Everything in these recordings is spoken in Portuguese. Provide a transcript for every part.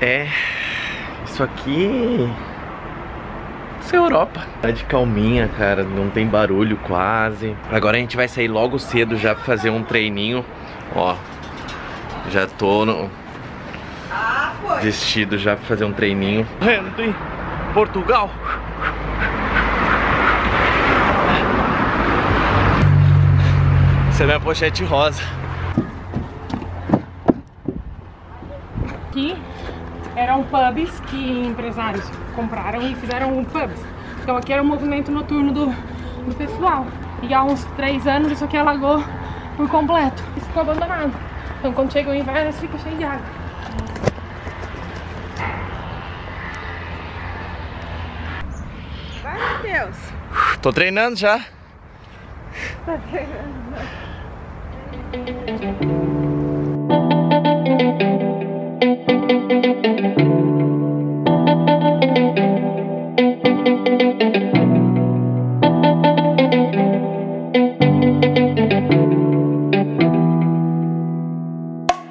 É, isso aqui... Isso é Europa. Tá de calminha, cara, não tem barulho quase. Agora a gente vai sair logo cedo já pra fazer um treininho. Ó, já tô no... Vestido já pra fazer um treininho. Correndo em Portugal. Essa é minha pochete rosa. Aqui eram pubs que empresários compraram e fizeram pubs. Então aqui era o movimento noturno do, do pessoal. E há uns três anos isso aqui alagou por completo. Isso ficou abandonado. Então quando chega o inverno fica cheio de água. Vai, Matheus. Tô treinando já.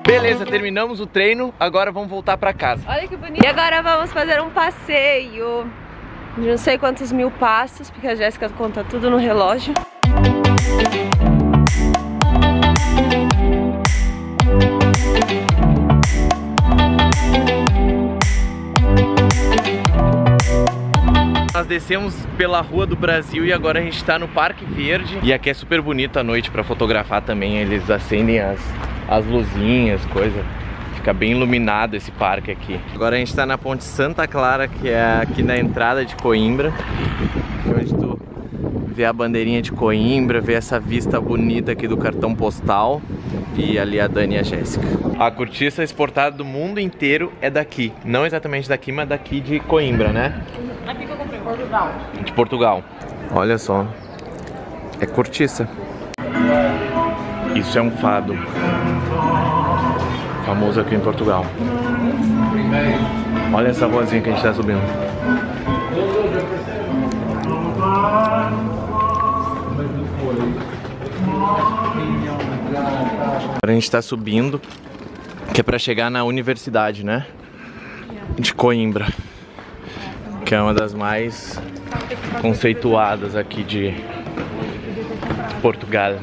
Beleza, terminamos o treino, agora vamos voltar pra casa. Olha que bonito. E agora vamos fazer um passeio de não sei quantos mil passos, porque a Jéssica conta tudo no relógio. Descemos pela Rua do Brasil e agora a gente tá no Parque Verde. E aqui é super bonito à noite pra fotografar também. Eles acendem as, as luzinhas, coisa. Fica bem iluminado esse parque aqui. Agora a gente tá na Ponte Santa Clara, que é aqui na entrada de Coimbra. Onde tu vê a bandeirinha de Coimbra, vê essa vista bonita aqui do cartão postal. E ali a Dani e a Jéssica. A cortiça exportada do mundo inteiro é daqui. Não exatamente daqui, mas daqui de Coimbra, né? Aqui que eu Portugal. de Portugal. Olha só. É cortiça. Isso é um fado. Famoso aqui em Portugal. Olha essa ruazinha que a gente tá subindo. Agora a gente tá subindo, que é pra chegar na universidade, né? De Coimbra. Que é uma das mais conceituadas aqui de Portugal.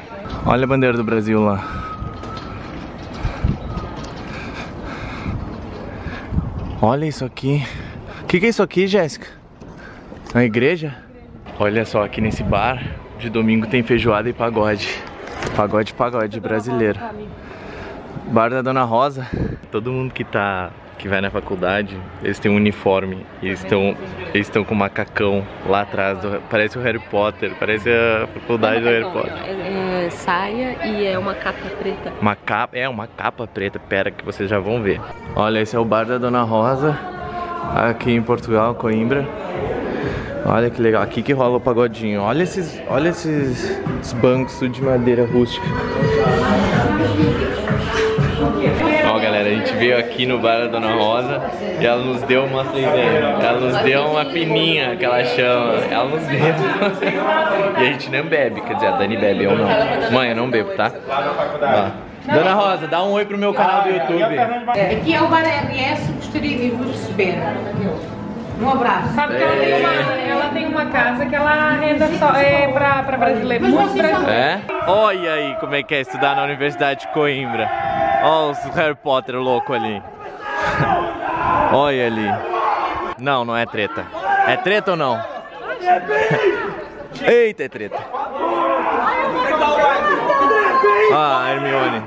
Olha a bandeira do Brasil lá. Olha isso aqui. O que, que é isso aqui, Jéssica? É uma igreja? Olha só, aqui nesse bar de domingo tem feijoada e pagode. Pagode, pagode brasileiro. Bar da Dona Rosa. Todo mundo que tá que vai na faculdade, eles têm um uniforme e eles estão eles estão com um macacão lá atrás, do- parece o Harry Potter, parece a faculdade do Harry Potter. É, é saia e é uma capa preta. Uma capa, é uma capa preta, pera que vocês já vão ver. Olha, esse é o bar da Dona Rosa, aqui em Portugal, Coimbra. Olha que legal, aqui que rola o pagodinho. Olha esses, olha esses bancos de madeira rústica. Veio aqui no bar da Dona Rosa e ela nos deu uma ela nos deu uma pininha que ela chama. Ela nos deu. e a gente não bebe, quer dizer, a Dani bebe, eu não. Mãe, eu não bebo, tá? Dona Rosa, dá um oi pro meu canal do YouTube. Aqui é o Bar RS, gostaria de vos receber. Um abraço. Sabe que ela tem uma, ela tem uma casa que ela arrenda só é, pra, pra brasileiros, muitos brasileiros. É? Olha aí como é que é estudar na Universidade de Coimbra. Olha os Harry Potter louco ali. Olha ali. Não, não é treta. É treta ou não? Eita, é treta. Ah, Hermione.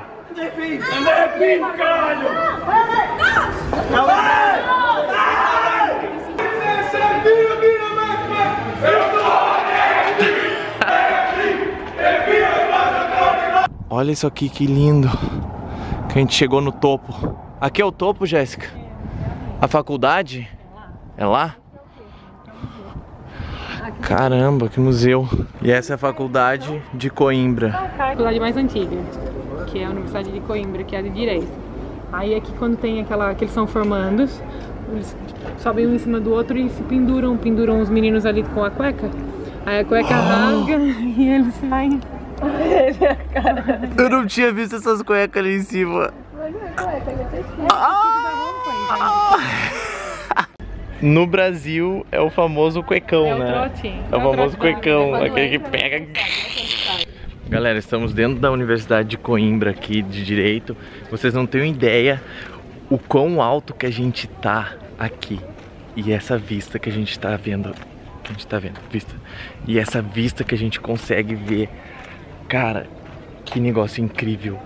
Olha isso aqui, que lindo. Que a gente chegou no topo. Aqui é o topo, Jéssica? A faculdade? É lá? Caramba, que museu. E essa é a faculdade de Coimbra. A faculdade mais antiga, que é a Universidade de Coimbra, que é a de Direito. Aí aqui quando tem aquela que eles são formandos, eles sobem um em cima do outro e se penduram, penduram os meninos ali com a cueca. Aí a cueca rasga e eles saem. Eu não tinha visto essas cuecas ali em cima. No Brasil é o famoso cuecão, É o né? trote. É o famoso cuecão, Quando aquele que pega. Galera, estamos dentro da Universidade de Coimbra aqui de Direito. Vocês não têm ideia o quão alto que a gente tá aqui. E essa vista que a gente tá vendo. Que a gente tá vendo, vista. E essa vista que a gente consegue ver. Cara, que negócio incrível.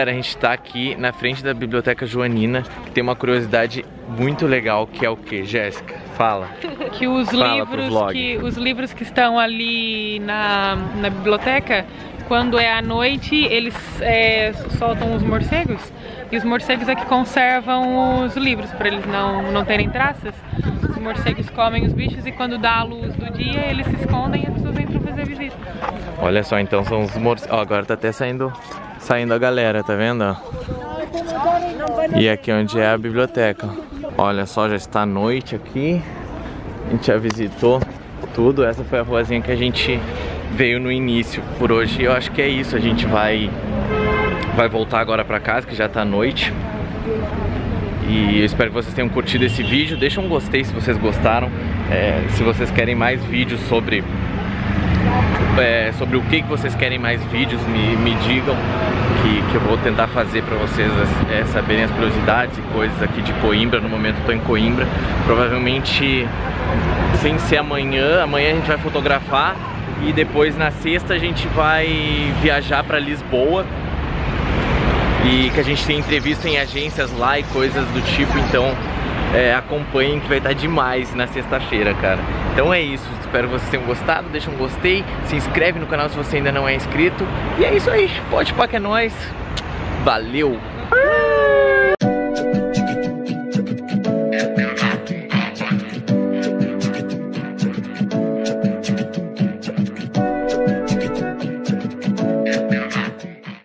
Galera, a gente tá aqui na frente da Biblioteca Joanina, que tem uma curiosidade muito legal, que é o que, Jéssica? Fala. que os Fala livros que os livros que estão ali na, na biblioteca quando é à noite eles é, soltam os morcegos e os morcegos é que conservam os livros para eles não não terem traças os morcegos comem os bichos e quando dá a luz do dia eles se escondem e as pessoas entram fazer visita Olha só, então são os morcegos. Ó, agora tá até saindo, saindo a galera, tá vendo? E aqui onde é a biblioteca. Olha só, já está noite aqui. A gente já visitou tudo. Essa foi a ruazinha que a gente veio no início. Por hoje eu acho que é isso. A gente vai vai voltar agora pra casa, que já tá noite. E eu espero que vocês tenham curtido esse vídeo. Deixa um gostei se vocês gostaram. É, se vocês querem mais vídeos sobre é, sobre o que, que vocês querem mais vídeos, me, me digam que, que eu vou tentar fazer para vocês é, saberem as curiosidades e coisas aqui de Coimbra. No momento eu tô em Coimbra. Provavelmente, sem ser amanhã, amanhã a gente vai fotografar e depois na sexta a gente vai viajar para Lisboa e que a gente tem entrevista em agências lá e coisas do tipo, então é, acompanhem que vai estar demais na sexta-feira, cara. Então é isso, espero que vocês tenham gostado, deixa um gostei, se inscreve no canal se você ainda não é inscrito. E é isso aí, pode pá que é nóis. Valeu!